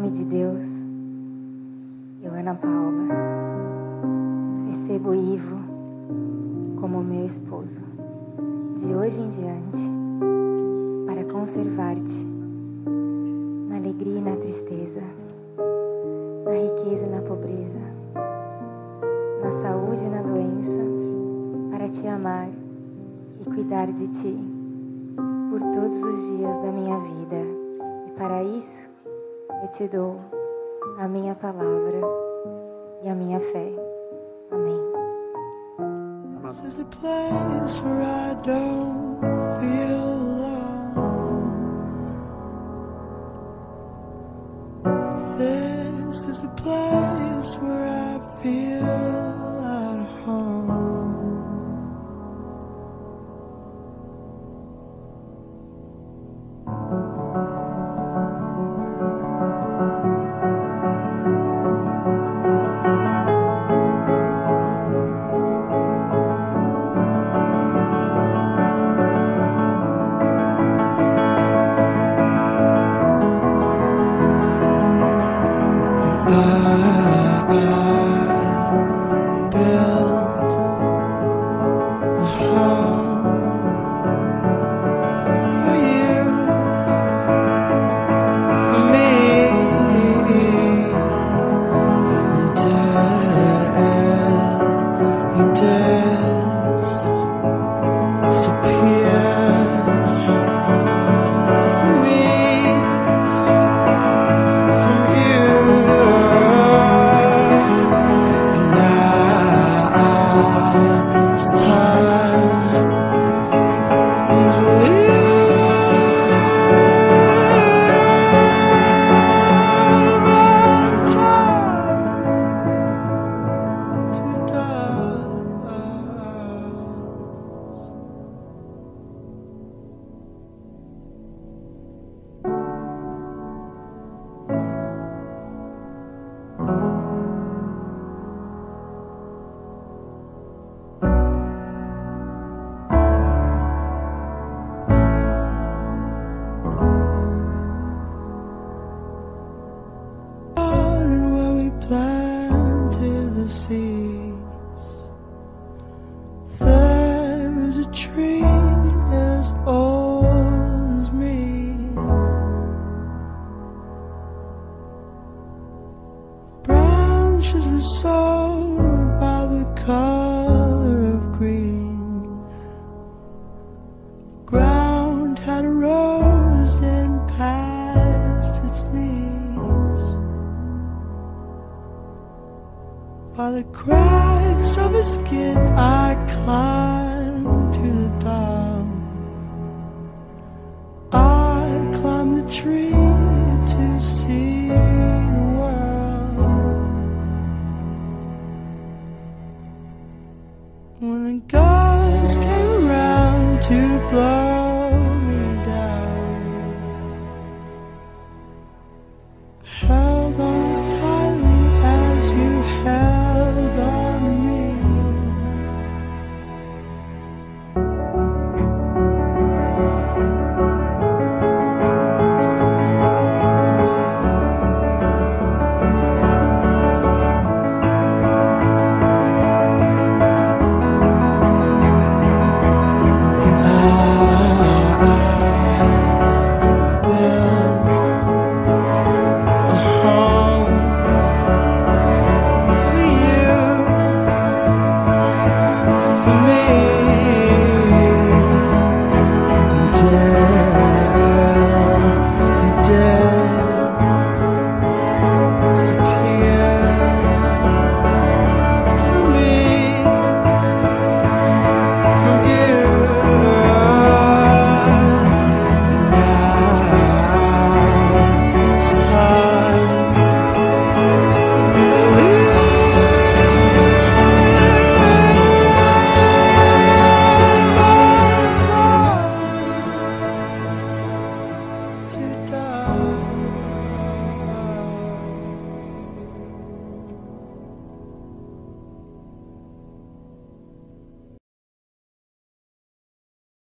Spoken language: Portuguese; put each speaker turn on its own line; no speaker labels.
nome de Deus, eu, Ana Paula, recebo Ivo como meu esposo, de hoje em diante, para conservar-te na alegria e na tristeza, na riqueza e na pobreza, na saúde e na doença, para te amar e cuidar de ti por todos os dias da minha vida. E para isso, eu te dou a minha palavra e a minha fé. Amém.
This is a place where I feel Tree as old as me. Branches were sown by the color of green. Ground had rose and past its knees by the cracks of his skin. I climbed When the gods came around to blow